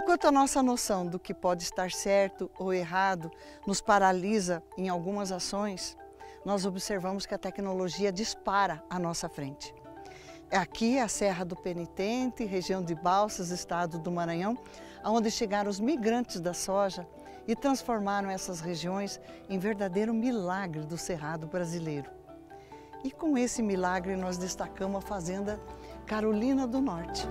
Enquanto a nossa noção do que pode estar certo ou errado nos paralisa em algumas ações, nós observamos que a tecnologia dispara à nossa frente. Aqui é a Serra do Penitente, região de Balsas, estado do Maranhão, onde chegaram os migrantes da soja e transformaram essas regiões em verdadeiro milagre do cerrado brasileiro. E com esse milagre nós destacamos a fazenda Carolina do Norte.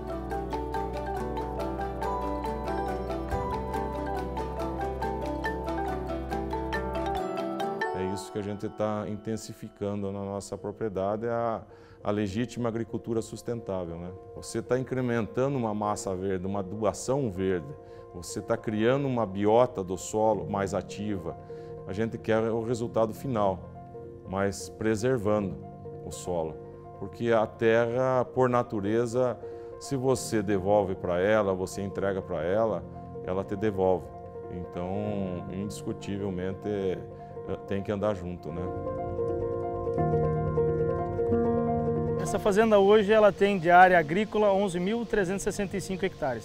Isso que a gente está intensificando na nossa propriedade, é a a legítima agricultura sustentável. Né? Você está incrementando uma massa verde, uma adubação verde, você está criando uma biota do solo mais ativa. A gente quer o resultado final, mas preservando o solo. Porque a terra, por natureza, se você devolve para ela, você entrega para ela, ela te devolve. Então, indiscutivelmente, tem que andar junto, né? Essa fazenda hoje ela tem de área agrícola 11.365 hectares.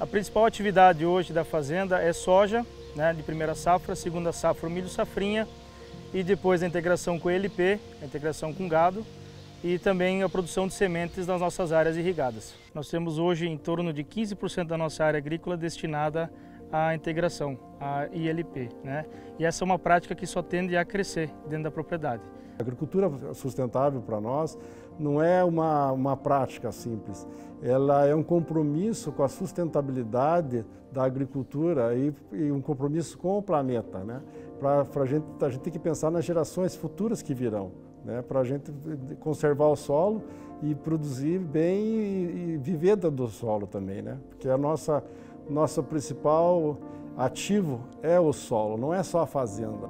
A principal atividade hoje da fazenda é soja, né, de primeira safra, segunda safra milho safrinha e depois a integração com ELP, a integração com gado e também a produção de sementes nas nossas áreas irrigadas. Nós temos hoje em torno de 15% da nossa área agrícola destinada à integração, à ILP. Né? E essa é uma prática que só tende a crescer dentro da propriedade. A agricultura sustentável para nós não é uma, uma prática simples, ela é um compromisso com a sustentabilidade da agricultura e, e um compromisso com o planeta. Né? Para a gente, a gente tem que pensar nas gerações futuras que virão, né? para a gente conservar o solo e produzir bem e, e viver do solo também, né? porque a nossa, nosso principal ativo é o solo, não é só a fazenda.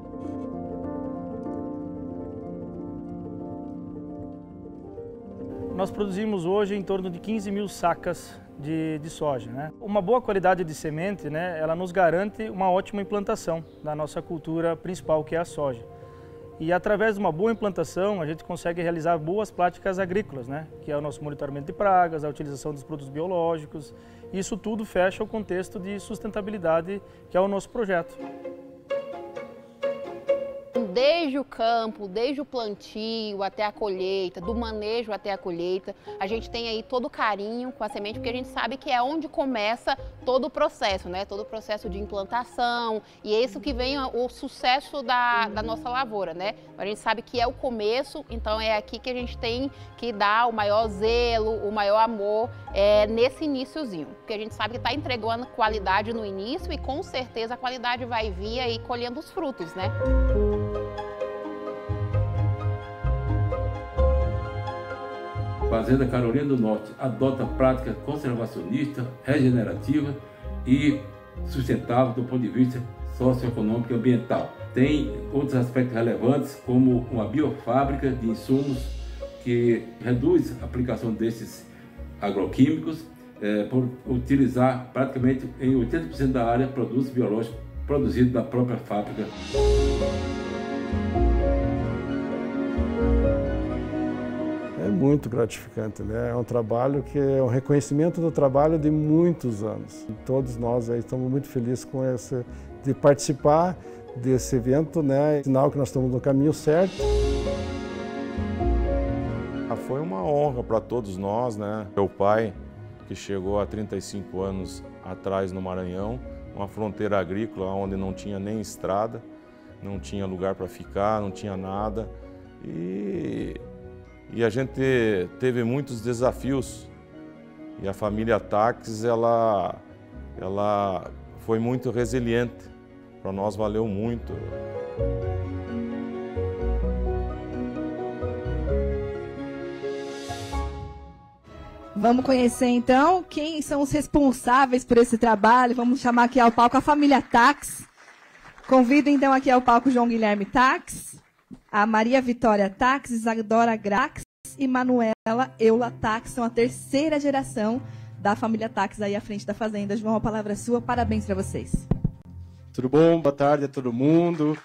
Nós produzimos hoje em torno de 15 mil sacas de, de, soja. Né? Uma boa qualidade de semente, né, ela nos garante uma ótima implantação da nossa cultura principal, que é a soja. E através de uma boa implantação, a gente consegue realizar boas práticas agrícolas, né? que é o nosso monitoramento de pragas, a utilização dos produtos biológicos. Isso tudo fecha o contexto de sustentabilidade, que é o nosso projeto desde o campo, desde o plantio até a colheita, do manejo até a colheita. A gente tem aí todo o carinho com a semente, porque a gente sabe que é onde começa todo o processo, né? Todo o processo de implantação e é isso que vem o sucesso da, da nossa lavoura, né? A gente sabe que é o começo, então é aqui que a gente tem que dar o maior zelo, o maior amor é, nesse iníciozinho, porque a gente sabe que está entregando qualidade no início e com certeza a qualidade vai vir aí colhendo os frutos, né? Fazenda Carolina do Norte adota prática conservacionista, regenerativa e sustentável do ponto de vista socioeconômico e ambiental. Tem outros aspectos relevantes, como uma biofábrica de insumos que reduz a aplicação desses agroquímicos é, por utilizar praticamente em 80% da área produtos biológicos produzidos da própria fábrica. É muito gratificante, né? É um trabalho que é um reconhecimento do trabalho de muitos anos. Todos nós aí estamos muito felizes com esse de participar desse evento, né? Sinal que nós estamos no caminho certo. Ah, foi uma honra para todos nós, né? Meu pai, que chegou há 35 anos atrás no Maranhão, uma fronteira agrícola onde não tinha nem estrada, não tinha lugar para ficar, não tinha nada. E, e a gente teve muitos desafios. E a família Tax, ela, ela foi muito resiliente. Para nós valeu muito. Vamos conhecer então quem são os responsáveis por esse trabalho. Vamos chamar aqui ao palco a família Tax. Convido então aqui ao palco João Guilherme Tax, a Maria Vitória Tax, Isadora Grax e Manuela Eula Tax. São a terceira geração da família Tax aí à frente da fazenda. João, a palavra é sua. Parabéns para vocês. Tudo bom? Boa tarde a todo mundo.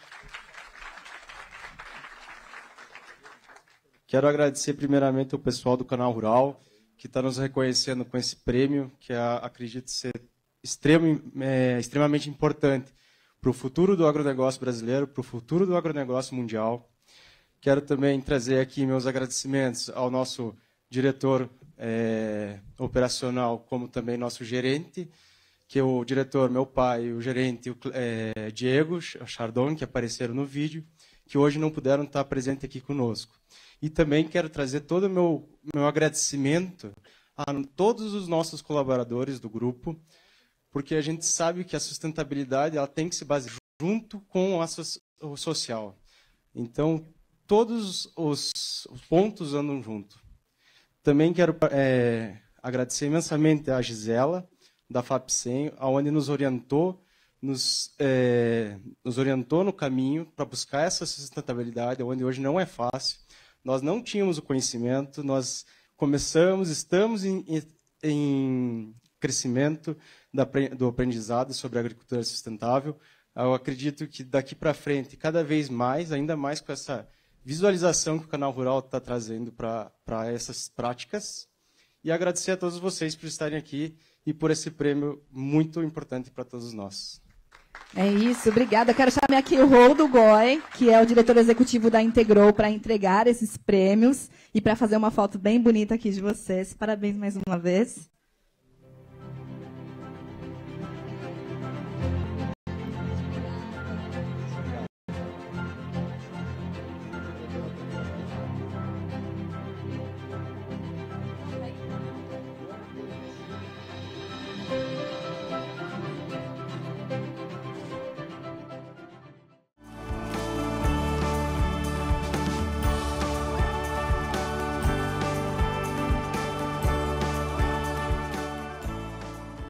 Quero agradecer primeiramente ao pessoal do Canal Rural que está nos reconhecendo com esse prêmio, que acredito ser extremo, é, extremamente importante para o futuro do agronegócio brasileiro, para o futuro do agronegócio mundial. Quero também trazer aqui meus agradecimentos ao nosso diretor é, operacional, como também nosso gerente, que é o diretor, meu pai, o gerente, o é, Diego Chardon, que apareceram no vídeo, que hoje não puderam estar presentes aqui conosco. E também quero trazer todo o meu, meu agradecimento a todos os nossos colaboradores do grupo, porque a gente sabe que a sustentabilidade ela tem que se basear junto com o social. Então, todos os, os pontos andam junto. Também quero é, agradecer imensamente a Gisela, da FAPSEM, onde nos orientou, nos, é, nos orientou no caminho para buscar essa sustentabilidade, onde hoje não é fácil. Nós não tínhamos o conhecimento, nós começamos, estamos em, em crescimento do aprendizado sobre agricultura sustentável. Eu acredito que daqui para frente, cada vez mais, ainda mais com essa visualização que o canal Rural está trazendo para essas práticas. E agradecer a todos vocês por estarem aqui e por esse prêmio muito importante para todos nós. É isso, obrigada. Quero chamar aqui o Roldo Goy, que é o diretor executivo da Integrou, para entregar esses prêmios e para fazer uma foto bem bonita aqui de vocês. Parabéns mais uma vez.